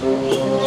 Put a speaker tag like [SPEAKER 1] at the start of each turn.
[SPEAKER 1] Música